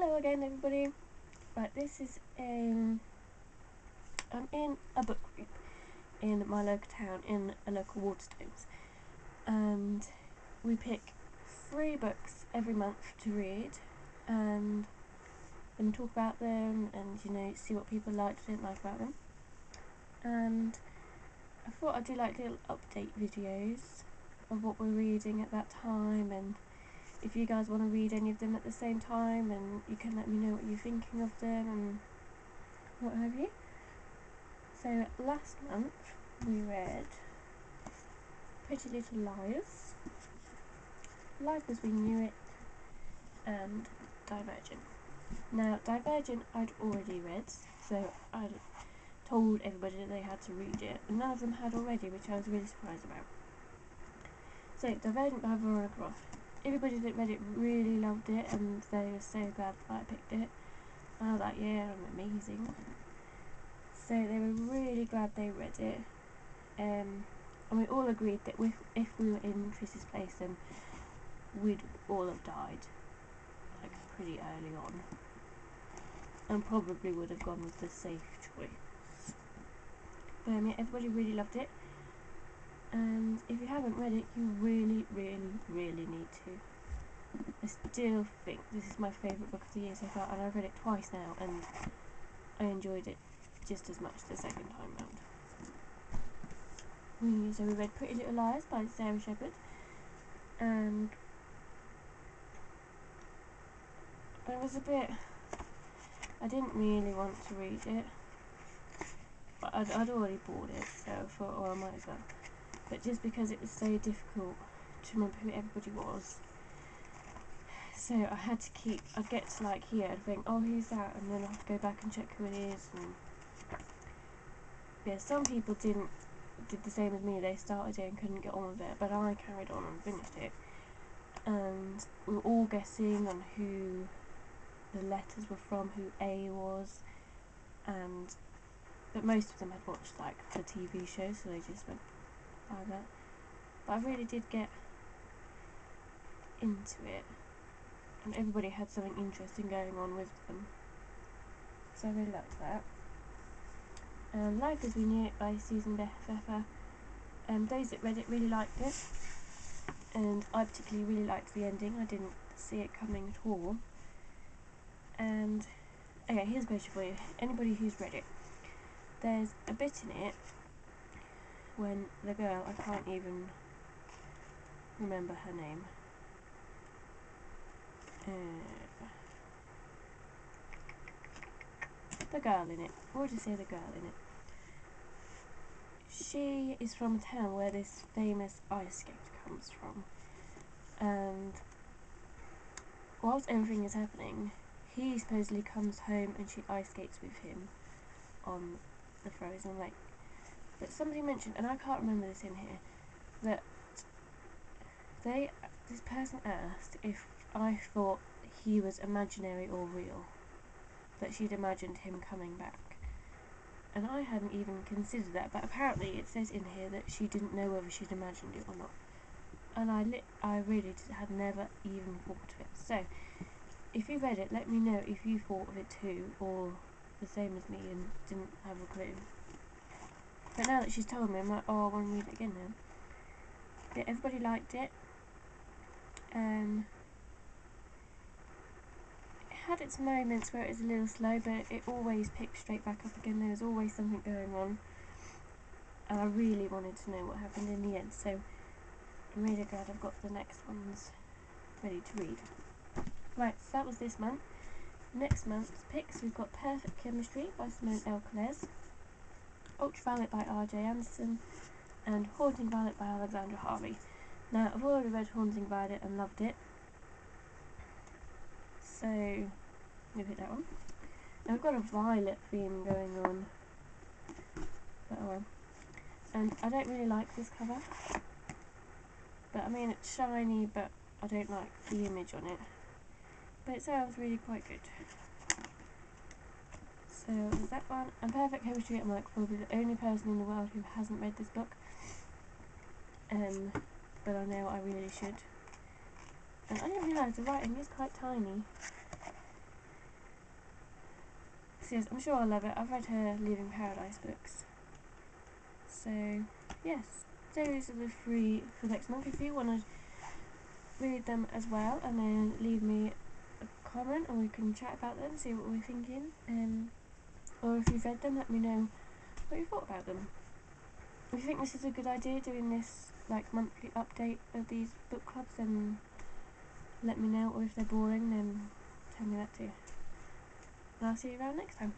Hello again everybody. Right, this is um I'm in a book group in my local town in a local Waterstones and we pick three books every month to read and then talk about them and you know see what people liked didn't like about them and I thought I'd do like little update videos of what we're reading at that time and if you guys want to read any of them at the same time and you can let me know what you're thinking of them and what have you. So last month we read Pretty Little Liars, Life as We Knew It and Divergent. Now Divergent I'd already read so I'd told everybody that they had to read it and none of them had already which I was really surprised about. So Divergent by Veronica Roth everybody that read it really loved it and they were so glad that I picked it. I was like, yeah, I'm amazing. So they were really glad they read it. Um, and we all agreed that if, if we were in Tris's place then we'd all have died. Like pretty early on. And probably would have gone with the safe choice. But um, yeah, everybody really loved it and if you haven't read it you really really really need to I still think this is my favourite book of the year so far and I've read it twice now and I enjoyed it just as much the second time round. We, so we read Pretty Little Liars by Sara Shepard and it was a bit I didn't really want to read it but I'd, I'd already bought it so I thought oh I might as well but just because it was so difficult to remember who everybody was. So I had to keep I'd get to like here and think oh who's that? And then I have to go back and check who it is and yeah some people didn't did the same as me. They started it and couldn't get on with it but I carried on and finished it. And we were all guessing on who the letters were from who A was and but most of them had watched like the TV show so they just went that. But I really did get into it. And everybody had something interesting going on with them. So I really liked that. Um, Life as We Knew It by Susan Beth Pfeffer. Um, those that read it really liked it. And I particularly really liked the ending. I didn't see it coming at all. And, okay, here's a question for you. Anybody who's read it. There's a bit in it when the girl, I can't even remember her name. Uh, the girl in it. We'll just say the girl in it. She is from a town where this famous ice skate comes from. And whilst everything is happening, he supposedly comes home and she ice skates with him on the frozen lake. But somebody mentioned, and I can't remember this in here, that they this person asked if I thought he was imaginary or real. That she'd imagined him coming back. And I hadn't even considered that, but apparently it says in here that she didn't know whether she'd imagined it or not. And I li I really had never even thought of it. So, if you read it, let me know if you thought of it too, or the same as me and didn't have a clue. But now that she's told me, I'm like, oh, I want to read it again now. But everybody liked it. Um, it had its moments where it was a little slow, but it always picked straight back up again. There was always something going on. And I really wanted to know what happened in the end, so I'm really glad I've got the next ones ready to read. Right, so that was this month. Next month's picks, we've got Perfect Chemistry by Simone L. Ultraviolet by R.J. Anderson, and Haunting Violet by Alyxandra Harvey. Now, I've already read Haunting Violet and loved it, so we pick that one. Now, we've got a violet theme going on, oh well. And I don't really like this cover, but I mean, it's shiny, but I don't like the image on it. But it sounds really quite good. So there's that one. And Perfect Chemistry, I'm like probably the only person in the world who hasn't read this book. Um, but I know I really should. And I didn't realise the writing is quite tiny. So yes, I'm sure I'll love it. I've read her Leaving Paradise books. So yes, those are the three for next month. If you want to read them as well and then leave me a comment and we can chat about them, see what we're thinking. Um, or if you've read them, let me know what you thought about them. If you think this is a good idea, doing this like monthly update of these book clubs, then let me know. Or if they're boring, then tell me that too. And I'll see you around next time.